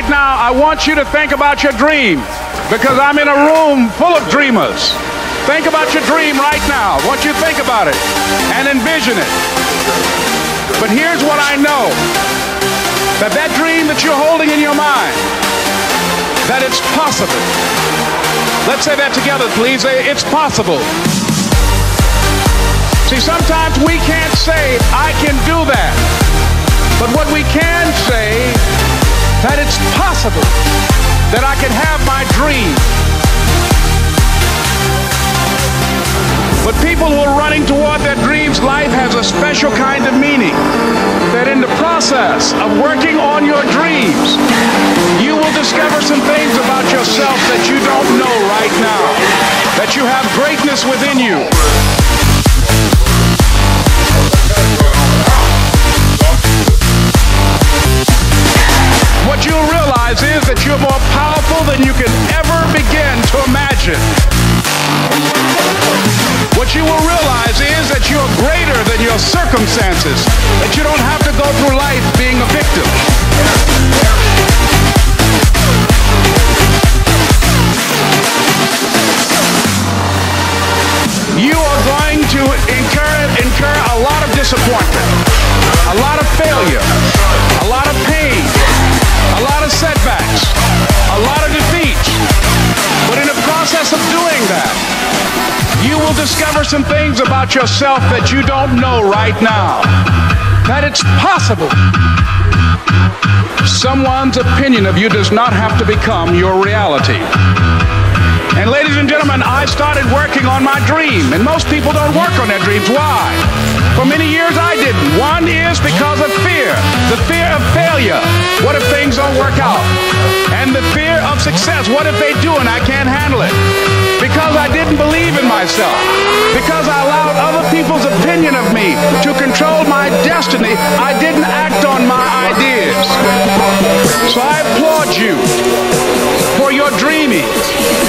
right now, I want you to think about your dream because I'm in a room full of dreamers. Think about your dream right now. I want you to think about it and envision it. But here's what I know that that dream that you're holding in your mind, that it's possible. Let's say that together, please. It's possible. See, sometimes we can't say, I can do that. But what we can say, that it's possible that I can have my dream. But people who are running toward their dreams, life has a special kind of meaning. That in the process of working on your dreams, you will discover some things about yourself that you don't know right now. That you have greatness within you. What you'll realize is that you're more powerful than you can ever begin to imagine. What you will realize is that you're greater than your circumstances, that you don't have to go through life being a victim. You are going to incur, incur a lot of disappointment, discover some things about yourself that you don't know right now. That it's possible. Someone's opinion of you does not have to become your reality. And ladies and gentlemen, I started working on my dream. And most people don't work on their dreams. Why? For many years I didn't. One is because of fear. The fear of failure. What if things don't work out? And the fear of success. What if they do and I can't handle it? Because I didn't believe myself. Because I allowed other people's opinion of me to control my destiny, I didn't act on my ideas. So I applaud you for your dreaming.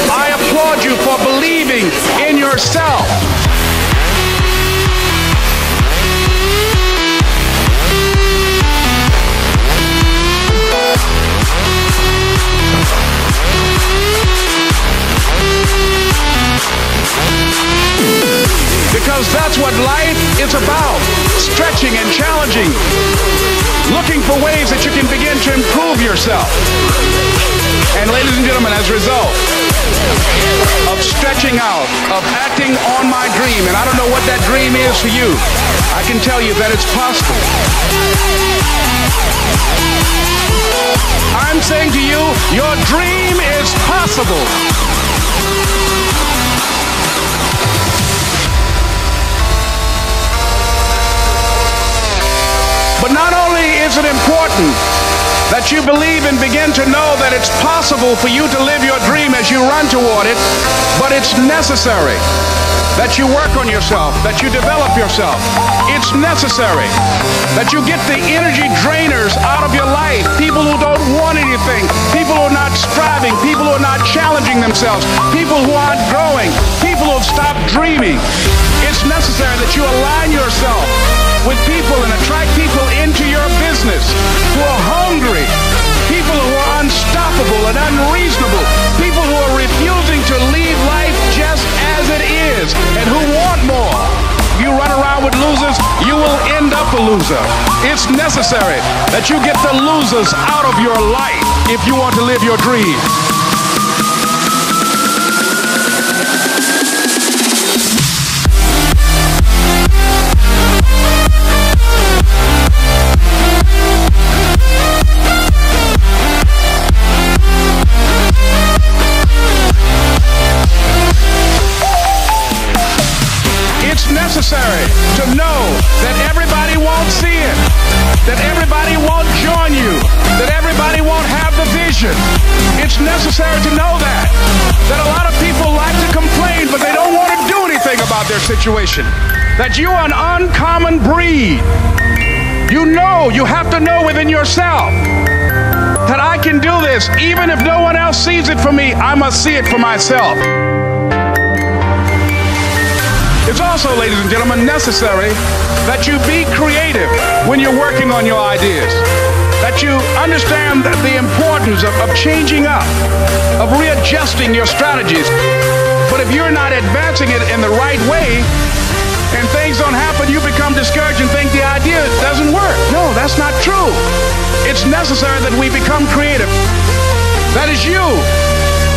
I applaud you for believing in yourself. That's what life is about stretching and challenging, looking for ways that you can begin to improve yourself. And ladies and gentlemen, as a result of stretching out, of acting on my dream, and I don't know what that dream is for you, I can tell you that it's possible. I'm saying to you, your dream is possible. It important that you believe and begin to know that it's possible for you to live your dream as you run toward it, but it's necessary that you work on yourself, that you develop yourself. It's necessary that you get the energy drainers out of your life. People who don't want anything, people who are not striving, people who are not challenging themselves, people who aren't growing, people who have stopped dreaming. It's necessary that you align yourself with people and attract people into your business who are hungry, people who are unstoppable and unreasonable, people who are refusing to leave life just as it is and who want more. You run around with losers, you will end up a loser. It's necessary that you get the losers out of your life if you want to live your dream. Necessary to know that everybody won't see it, that everybody won't join you, that everybody won't have the vision. It's necessary to know that. That a lot of people like to complain, but they don't want to do anything about their situation. That you are an uncommon breed. You know, you have to know within yourself that I can do this. Even if no one else sees it for me, I must see it for myself. It's also, ladies and gentlemen, necessary that you be creative when you're working on your ideas. That you understand the importance of, of changing up, of readjusting your strategies. But if you're not advancing it in the right way, and things don't happen, you become discouraged and think the idea doesn't work. No, that's not true. It's necessary that we become creative. That is you.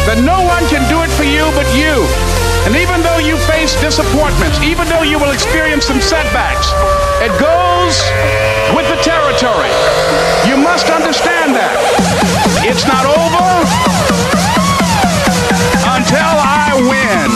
That no one can do it for you but you. And even though you face disappointments, even though you will experience some setbacks, it goes with the territory. You must understand that. It's not over until I win.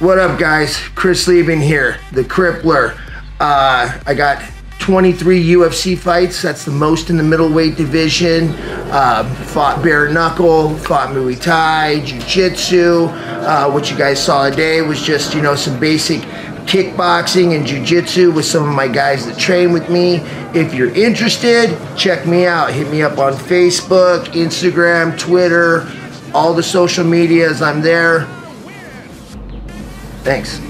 What up, guys? Chris Leben here, the Crippler. Uh, I got 23 UFC fights. That's the most in the middleweight division. Uh, fought bare knuckle, fought Muay Thai, Jiu Jitsu. Uh, what you guys saw today was just, you know, some basic kickboxing and Jiu Jitsu with some of my guys that train with me. If you're interested, check me out. Hit me up on Facebook, Instagram, Twitter, all the social medias. I'm there. Thanks.